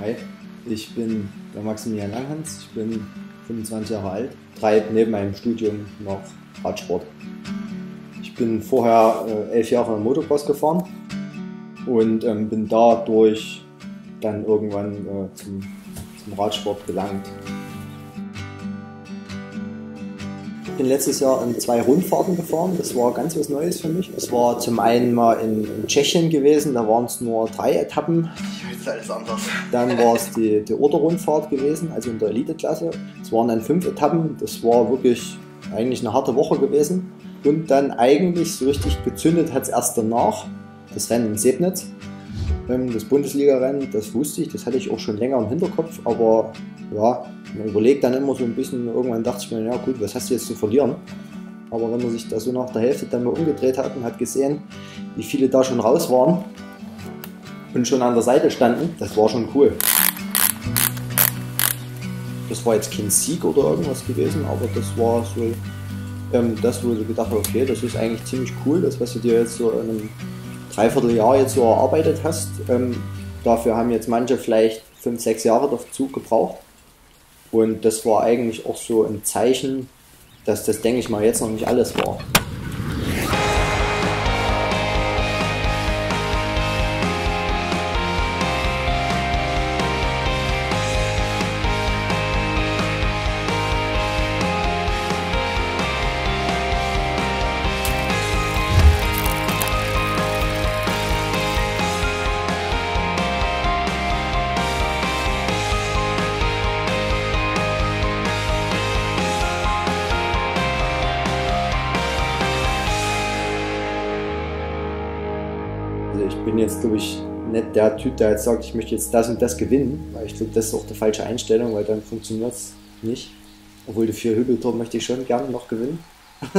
Hi, ich bin der Maximilian Langhans, ich bin 25 Jahre alt, treibe neben meinem Studium noch Radsport. Ich bin vorher äh, elf Jahre im Motocross gefahren und ähm, bin dadurch dann irgendwann äh, zum, zum Radsport gelangt. Bin letztes Jahr in zwei Rundfahrten gefahren. Das war ganz was Neues für mich. Es war zum einen mal in, in Tschechien gewesen, da waren es nur drei Etappen. Jetzt alles anders. Dann war es die, die Oder-Rundfahrt gewesen, also in der Elite-Klasse. Es waren dann fünf Etappen. Das war wirklich eigentlich eine harte Woche gewesen. Und dann eigentlich so richtig gezündet hat es erst danach, das Rennen in Sebnitz. Ähm, das Bundesliga-Rennen, das wusste ich, das hatte ich auch schon länger im Hinterkopf, aber ja, man überlegt dann immer so ein bisschen, irgendwann dachte ich mir, ja gut, was hast du jetzt zu verlieren? Aber wenn man sich da so nach der Hälfte dann mal umgedreht hat und hat gesehen, wie viele da schon raus waren und schon an der Seite standen, das war schon cool. Das war jetzt kein Sieg oder irgendwas gewesen, aber das war so ähm, das, wo du gedacht hast, okay, das ist eigentlich ziemlich cool, das, was du dir jetzt so in einem Dreivierteljahr jetzt so erarbeitet hast. Ähm, dafür haben jetzt manche vielleicht fünf, sechs Jahre dazu gebraucht. Und das war eigentlich auch so ein Zeichen, dass das, denke ich mal, jetzt noch nicht alles war. Also ich bin jetzt, glaube ich, nicht der Typ, der jetzt sagt, ich möchte jetzt das und das gewinnen, weil ich glaube, das ist auch die falsche Einstellung, weil dann funktioniert es nicht. Obwohl die vier Hügeltor möchte ich schon gerne noch gewinnen.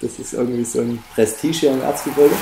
das ist irgendwie so ein Prestige hier im Erzgebirge.